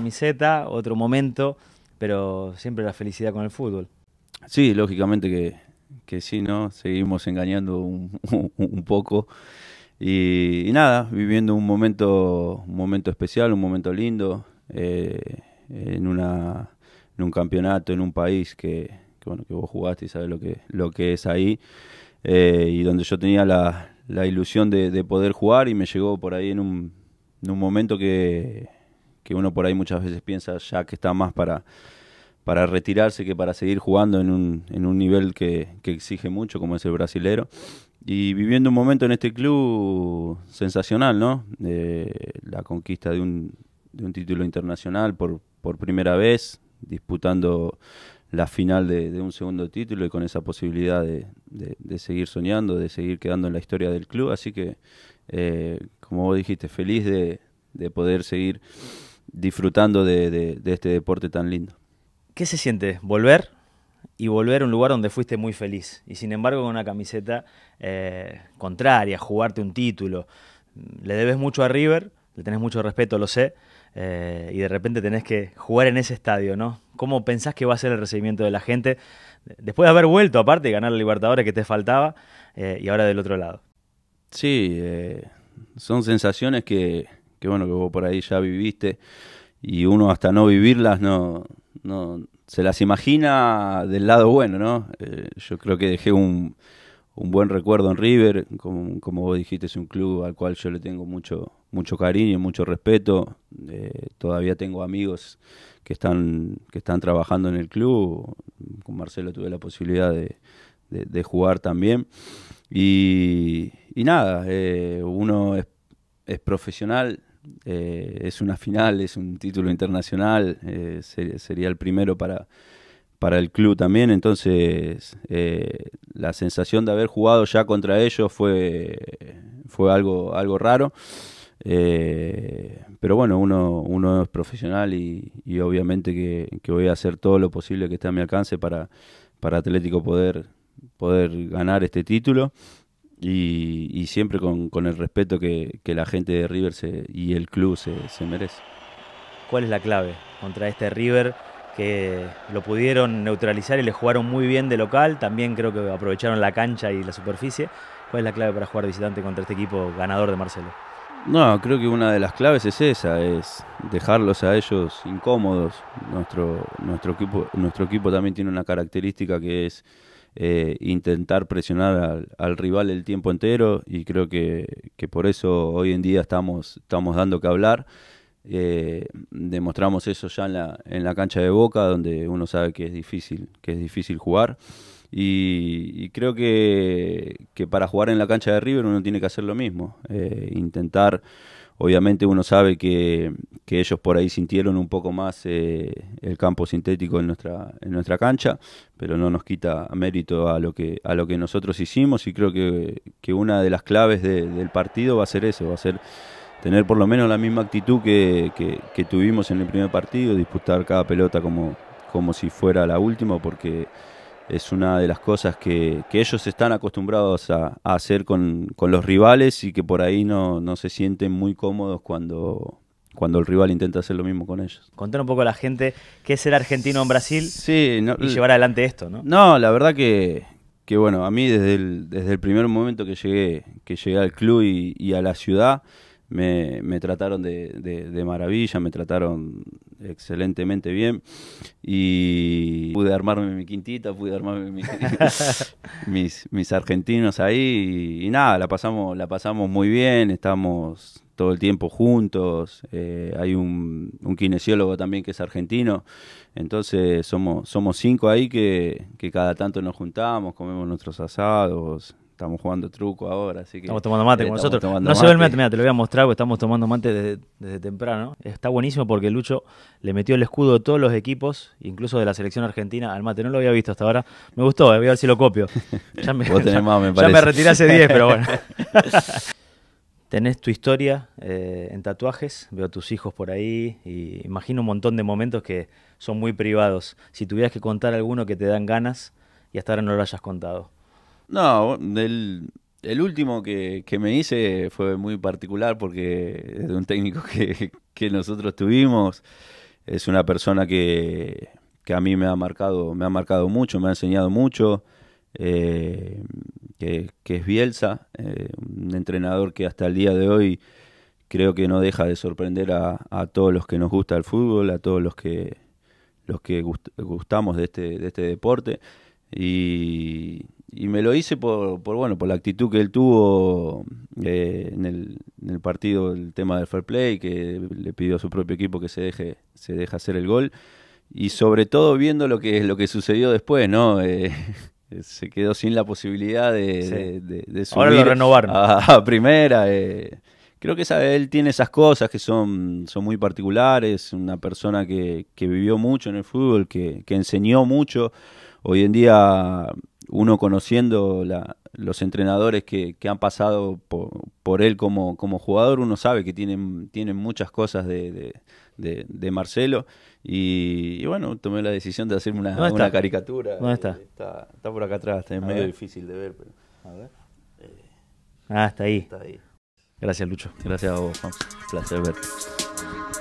camiseta, otro momento, pero siempre la felicidad con el fútbol. Sí, lógicamente que, que sí, ¿no? Seguimos engañando un, un poco. Y, nada, viviendo un momento, un momento especial, un momento lindo, eh, en, una, en un campeonato, en un país que, bueno, que vos jugaste y sabes lo que, lo que es ahí, eh, y donde yo tenía la, la ilusión de, poder jugar y me llegó por ahí en un, en un momento que, que uno por ahí muchas veces piensa ya que está más para para retirarse que para seguir jugando en un, en un nivel que, que, exige mucho, como es el brasilero y viviendo un momento en este club sensacional, ¿no? la conquista de un, de un título internacional por, por primera vez, disputando la final de, un segundo título y con esa posibilidad de, de, seguir soñando, de seguir quedando en la historia del club. Así que, eh, como vos dijiste, feliz de, poder seguir disfrutando de, este deporte tan lindo. ¿Qué se siente? ¿Volver? y volver a un lugar donde fuiste muy feliz. Y sin embargo, con una camiseta eh, contraria, jugarte un título. Le debes mucho a River, le tenés mucho respeto, lo sé, eh, y de repente tenés que jugar en ese estadio, ¿no? ¿Cómo pensás que va a ser el recibimiento de la gente después de haber vuelto, aparte, de ganar la Libertadores que te faltaba, eh, y ahora del otro lado? Sí, son sensaciones que, que, bueno, que vos por ahí ya viviste, y uno hasta no vivirlas no, no se las imagina del lado bueno, ¿no? Eh, yo creo que dejé un, un buen recuerdo en River, como, como, vos dijiste, es un club al cual yo le tengo mucho, mucho cariño, mucho respeto. Eh, todavía tengo amigos que están, que están trabajando en el club. Con Marcelo tuve la posibilidad de, de, jugar también. Y, y nada, eh, uno es, es profesional, eh, es una final, es un título internacional, eh, sería el primero para, para el club también, entonces eh, la sensación de haber jugado ya contra ellos fue, fue algo, algo raro. pero bueno, uno, uno es profesional y, obviamente que, que, voy a hacer todo lo posible que esté a mi alcance para, para Atlético poder, poder ganar este título y, siempre con, el respeto que, la gente de River y el club se, merece. ¿Cuál es la clave contra este River que lo pudieron neutralizar y le jugaron muy bien de local? También creo que aprovecharon la cancha y la superficie. ¿Cuál es la clave para jugar visitante contra este equipo ganador de Marcelo? No, creo que una de las claves es esa, es dejarlos a ellos incómodos. Nuestro, nuestro, equipo, nuestro equipo también tiene una característica que es eh, intentar presionar al, rival el tiempo entero y creo que, por eso hoy en día estamos, estamos dando que hablar. Eh, demostramos eso ya en la, en la cancha de Boca, donde uno sabe que es difícil, que es difícil jugar. Y, creo que, que, para jugar en la cancha de River uno tiene que hacer lo mismo, eh, intentar Obviamente uno sabe que, ellos por ahí sintieron un poco más eh, el campo sintético en nuestra, en nuestra cancha, pero no nos quita mérito a lo que, a lo que nosotros hicimos y creo que, una de las claves del partido va a ser eso, va a ser tener por lo menos la misma actitud que, que tuvimos en el primer partido, disputar cada pelota como, como si fuera la última, porque es una de las cosas que, ellos están acostumbrados a, hacer con, los rivales y que por ahí no, no, se sienten muy cómodos cuando, cuando el rival intenta hacer lo mismo con ellos. Contar un poco a la gente qué es ser argentino en Brasil sí, y llevar adelante esto, ¿no? No, la verdad que, que bueno, a mí desde el, desde el primer momento que llegué, que llegué al club y a la ciudad, me, me trataron de, de, maravilla, me trataron excelentemente bien. Y pude armarme mi quintita, pude armarme mis, mis argentinos ahí y, nada, la pasamos, la pasamos muy bien, estamos todo el tiempo juntos, eh, hay un, un, kinesiólogo también que es argentino, entonces somos, somos cinco ahí que, que cada tanto nos juntamos, comemos nuestros asados, Estamos jugando truco ahora, así que... Estamos tomando mate con nosotros. No se ve el mate, mira, te lo voy a mostrar porque estamos tomando mate desde, temprano. Está buenísimo porque Lucho le metió el escudo de todos los equipos, incluso de la selección argentina, al mate. No lo había visto hasta ahora. Me gustó, eh, voy a ver si lo copio. Ya me, Vos tenés más, me ya me retiré hace 10, pero bueno. tenés tu historia eh, en tatuajes, veo a tus hijos por ahí y imagino un montón de momentos que son muy privados. Si tuvieras que contar alguno que te dan ganas y hasta ahora no lo hayas contado. No, el, el último que, que, me hice fue muy particular porque es de un técnico que, que nosotros tuvimos es una persona que, que, a mí me ha marcado, me ha marcado mucho, me ha enseñado mucho, eh, que, es Bielsa, eh, un entrenador que hasta el día de hoy creo que no deja de sorprender a, a todos los que nos gusta el fútbol, a todos los que los que gustamos de este, de este deporte. Y, y me lo hice por, por, bueno por la actitud que él tuvo eh, en, el, en, el, partido el tema del fair play que le pidió a su propio equipo que se deje se deje hacer el gol. Y sobre todo viendo lo que lo que sucedió después no eh, se quedó sin la posibilidad de, de, subir A, primera eh. creo que él tiene esas cosas que son son muy particulares una persona que, que vivió mucho en el fútbol que, que enseñó mucho. Hoy en día uno conociendo los entrenadores que, han pasado por, él como, como, jugador, uno sabe que tienen, tienen muchas cosas de, de, Marcelo. Y, bueno, tomé la decisión de hacerme una, una caricatura. ¿Dónde está? está? está? por acá atrás, es medio difícil de ver. Pero, a ver. ah, está ahí. Está ahí. Gracias, Lucho. Gracias a vos, Max. Placer verte.